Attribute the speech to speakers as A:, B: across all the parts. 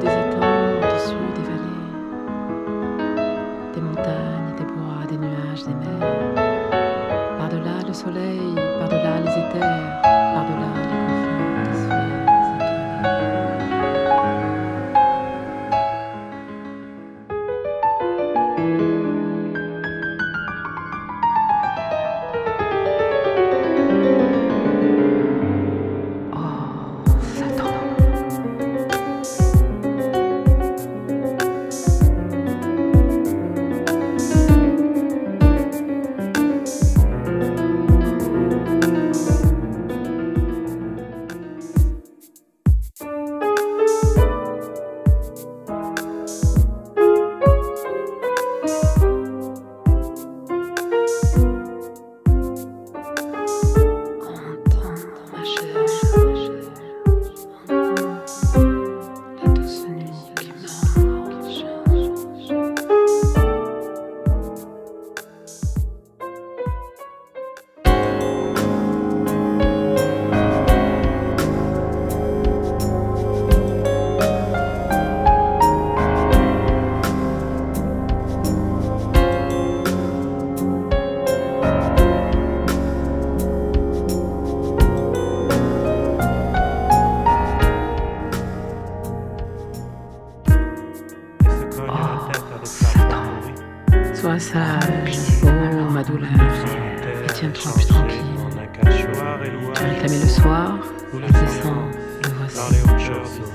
A: des étangs, au-dessus des vallées, des montagnes, des bois, des nuages, des mers. Par-delà le soleil, par-delà les éthers, par-delà les confins des sphères. precious. Sois sage, oh ma douleur, et tiens-toi plus tranquille. Tu réclamé le soir, descends, le voici.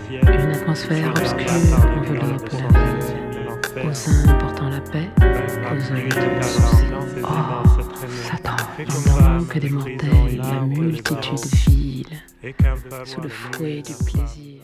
A: Une atmosphère obscure enveloppe la vie, aux uns portant la paix, aux autres le souci. Oh, Satan, pendant que des mortels, la multitude file, sous le fouet du plaisir.